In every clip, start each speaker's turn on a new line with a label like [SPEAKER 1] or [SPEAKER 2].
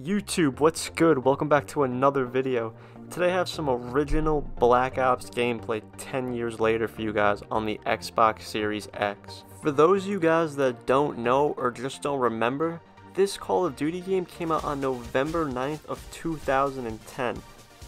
[SPEAKER 1] YouTube, what's good? Welcome back to another video. Today I have some original Black Ops gameplay 10 years later for you guys on the Xbox Series X. For those of you guys that don't know or just don't remember, this Call of Duty game came out on November 9th of 2010.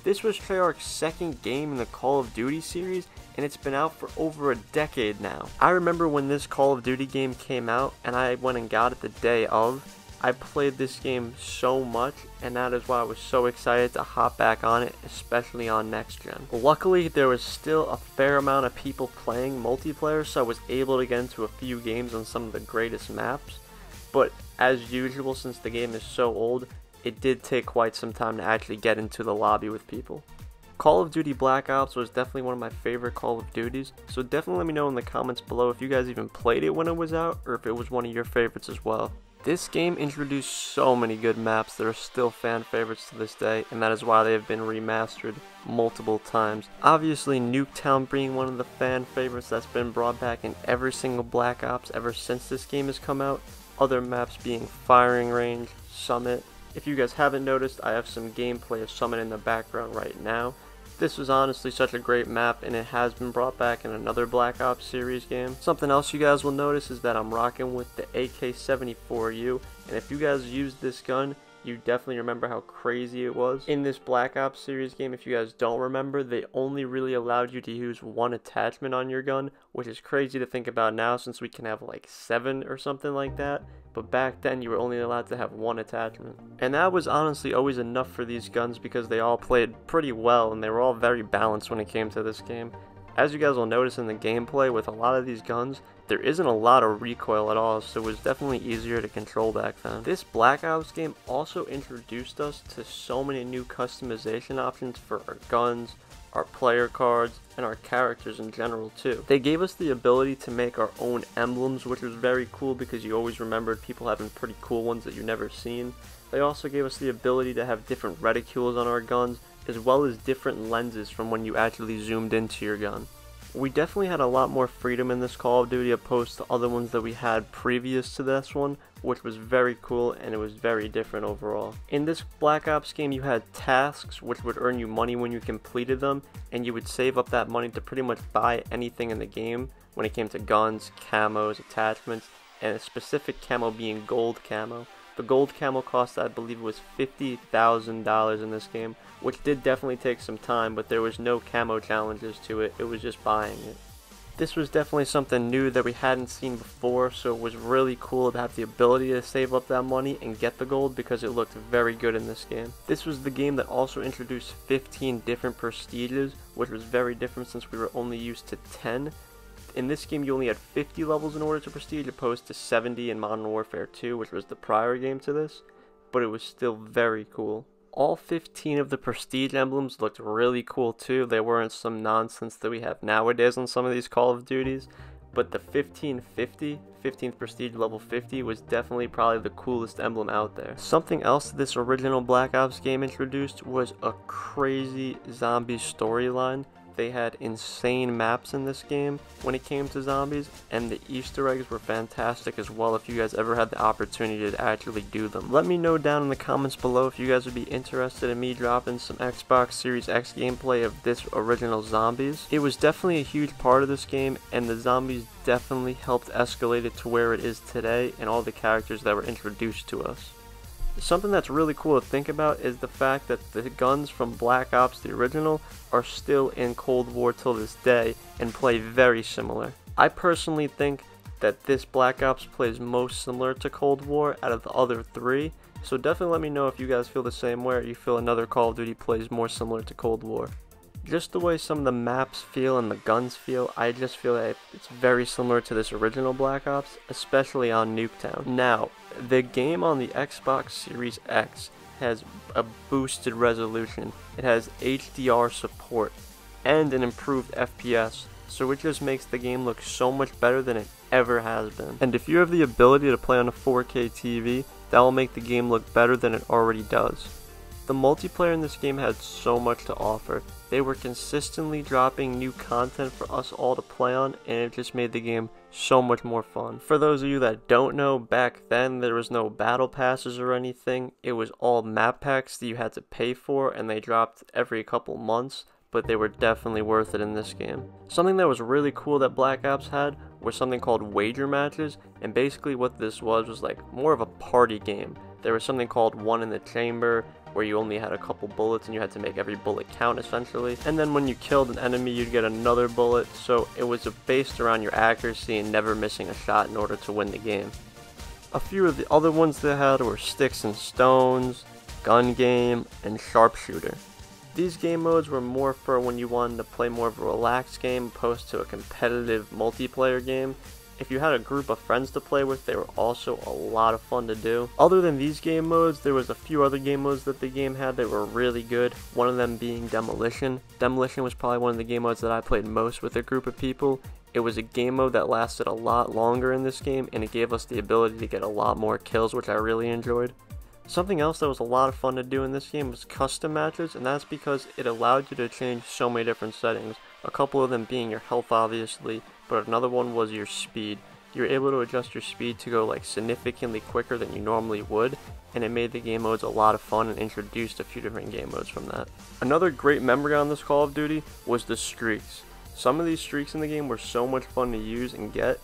[SPEAKER 1] This was Treyarch's second game in the Call of Duty series and it's been out for over a decade now. I remember when this Call of Duty game came out and I went and got it the day of I played this game so much, and that is why I was so excited to hop back on it, especially on next gen. Luckily, there was still a fair amount of people playing multiplayer, so I was able to get into a few games on some of the greatest maps. But as usual, since the game is so old, it did take quite some time to actually get into the lobby with people. Call of Duty Black Ops was definitely one of my favorite Call of Duties, so definitely let me know in the comments below if you guys even played it when it was out, or if it was one of your favorites as well. This game introduced so many good maps that are still fan favorites to this day, and that is why they have been remastered multiple times. Obviously, Nuketown being one of the fan favorites that's been brought back in every single Black Ops ever since this game has come out. Other maps being Firing Range, Summit. If you guys haven't noticed, I have some gameplay of Summit in the background right now. This was honestly such a great map and it has been brought back in another Black Ops series game. Something else you guys will notice is that I'm rocking with the AK-74U and if you guys use this gun, you definitely remember how crazy it was. In this Black Ops series game, if you guys don't remember, they only really allowed you to use one attachment on your gun, which is crazy to think about now since we can have like seven or something like that. But back then, you were only allowed to have one attachment. And that was honestly always enough for these guns because they all played pretty well and they were all very balanced when it came to this game. As you guys will notice in the gameplay with a lot of these guns, there isn't a lot of recoil at all, so it was definitely easier to control back then. This Black Ops game also introduced us to so many new customization options for our guns, our player cards, and our characters in general too. They gave us the ability to make our own emblems, which was very cool because you always remembered people having pretty cool ones that you never seen. They also gave us the ability to have different reticules on our guns, as well as different lenses from when you actually zoomed into your gun. We definitely had a lot more freedom in this Call of Duty opposed to other ones that we had previous to this one, which was very cool and it was very different overall. In this Black Ops game you had tasks which would earn you money when you completed them and you would save up that money to pretty much buy anything in the game when it came to guns, camos, attachments, and a specific camo being gold camo. The gold camo cost, I believe, was $50,000 in this game, which did definitely take some time, but there was no camo challenges to it, it was just buying it. This was definitely something new that we hadn't seen before, so it was really cool to have the ability to save up that money and get the gold because it looked very good in this game. This was the game that also introduced 15 different prestiges, which was very different since we were only used to 10, in this game you only had 50 levels in order to prestige opposed to 70 in Modern Warfare 2 which was the prior game to this but it was still very cool. All 15 of the prestige emblems looked really cool too. They weren't some nonsense that we have nowadays on some of these Call of Duties. But the 1550, 15th prestige level 50 was definitely probably the coolest emblem out there. Something else this original Black Ops game introduced was a crazy zombie storyline they had insane maps in this game when it came to zombies, and the Easter eggs were fantastic as well if you guys ever had the opportunity to actually do them. Let me know down in the comments below if you guys would be interested in me dropping some Xbox Series X gameplay of this original zombies. It was definitely a huge part of this game, and the zombies definitely helped escalate it to where it is today and all the characters that were introduced to us. Something that's really cool to think about is the fact that the guns from Black Ops, the original, are still in Cold War till this day and play very similar. I personally think that this Black Ops plays most similar to Cold War out of the other three, so definitely let me know if you guys feel the same way or you feel another Call of Duty plays more similar to Cold War just the way some of the maps feel and the guns feel, I just feel that it's very similar to this original Black Ops, especially on Nuketown. Now, the game on the Xbox Series X has a boosted resolution, it has HDR support, and an improved FPS, so it just makes the game look so much better than it ever has been. And if you have the ability to play on a 4K TV, that will make the game look better than it already does. The multiplayer in this game had so much to offer. They were consistently dropping new content for us all to play on and it just made the game so much more fun. For those of you that don't know, back then there was no battle passes or anything. It was all map packs that you had to pay for and they dropped every couple months but they were definitely worth it in this game. Something that was really cool that Black Ops had was something called wager matches, and basically what this was was like more of a party game. There was something called one in the chamber, where you only had a couple bullets and you had to make every bullet count essentially. And then when you killed an enemy, you'd get another bullet, so it was based around your accuracy and never missing a shot in order to win the game. A few of the other ones they had were Sticks and Stones, Gun Game, and Sharpshooter. These game modes were more for when you wanted to play more of a relaxed game opposed to a competitive multiplayer game, if you had a group of friends to play with, they were also a lot of fun to do. Other than these game modes, there was a few other game modes that the game had that were really good, one of them being Demolition. Demolition was probably one of the game modes that I played most with a group of people. It was a game mode that lasted a lot longer in this game, and it gave us the ability to get a lot more kills, which I really enjoyed. Something else that was a lot of fun to do in this game was custom matches, and that's because it allowed you to change so many different settings. A couple of them being your health obviously, but another one was your speed. You're able to adjust your speed to go like significantly quicker than you normally would, and it made the game modes a lot of fun and introduced a few different game modes from that. Another great memory on this Call of Duty was the streaks. Some of these streaks in the game were so much fun to use and get,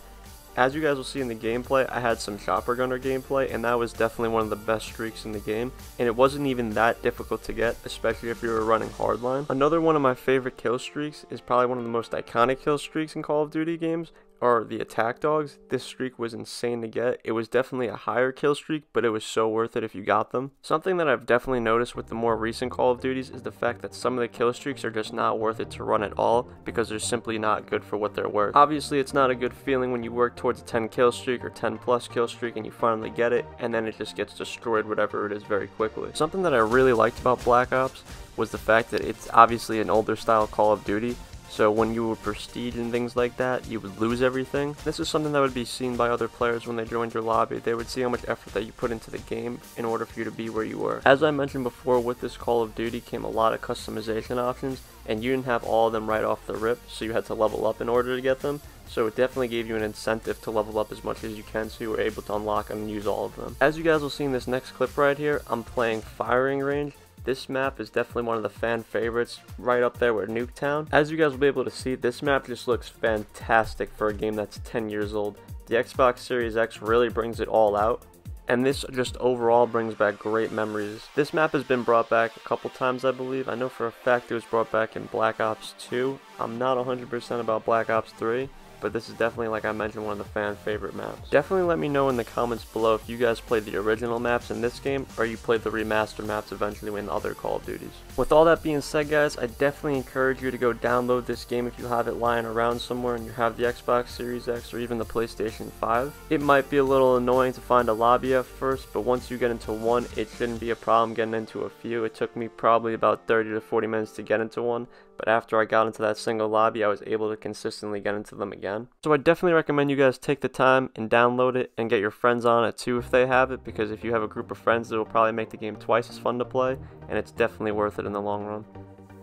[SPEAKER 1] as you guys will see in the gameplay, I had some Chopper Gunner gameplay, and that was definitely one of the best streaks in the game, and it wasn't even that difficult to get, especially if you were running hardline. Another one of my favorite kill streaks is probably one of the most iconic kill streaks in Call of Duty games, are the attack dogs. This streak was insane to get. It was definitely a higher kill streak, but it was so worth it if you got them. Something that I've definitely noticed with the more recent Call of Duties is the fact that some of the kill streaks are just not worth it to run at all because they're simply not good for what they're worth. Obviously, it's not a good feeling when you work towards a 10 kill streak or 10 plus kill streak and you finally get it, and then it just gets destroyed, whatever it is, very quickly. Something that I really liked about Black Ops was the fact that it's obviously an older style Call of Duty, so when you were prestige and things like that, you would lose everything. This is something that would be seen by other players when they joined your lobby. They would see how much effort that you put into the game in order for you to be where you were. As I mentioned before, with this Call of Duty came a lot of customization options, and you didn't have all of them right off the rip, so you had to level up in order to get them. So it definitely gave you an incentive to level up as much as you can so you were able to unlock and use all of them. As you guys will see in this next clip right here, I'm playing Firing Range this map is definitely one of the fan favorites, right up there with Nuketown. As you guys will be able to see, this map just looks fantastic for a game that's 10 years old. The Xbox Series X really brings it all out, and this just overall brings back great memories. This map has been brought back a couple times I believe. I know for a fact it was brought back in Black Ops 2. I'm not 100% about Black Ops 3, but this is definitely, like I mentioned, one of the fan favorite maps. Definitely let me know in the comments below if you guys played the original maps in this game, or you played the remaster maps eventually in other Call of Duties. With all that being said guys, I definitely encourage you to go download this game if you have it lying around somewhere and you have the Xbox Series X or even the PlayStation 5. It might be a little annoying to find a lobby at first, but once you get into one, it shouldn't be a problem getting into a few. It took me probably about 30 to 40 minutes to get into one, but after I got into that single lobby, I was able to consistently get into them again. So I definitely recommend you guys take the time and download it and get your friends on it too if they have it, because if you have a group of friends, it will probably make the game twice as fun to play, and it's definitely worth it in the long run.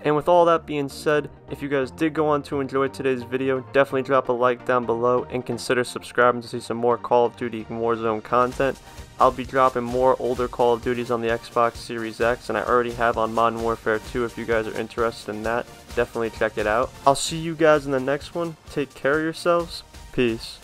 [SPEAKER 1] And with all that being said, if you guys did go on to enjoy today's video, definitely drop a like down below and consider subscribing to see some more Call of Duty Warzone content. I'll be dropping more older Call of Duties on the Xbox Series X, and I already have on Modern Warfare 2 if you guys are interested in that. Definitely check it out. I'll see you guys in the next one. Take care of yourselves. Peace.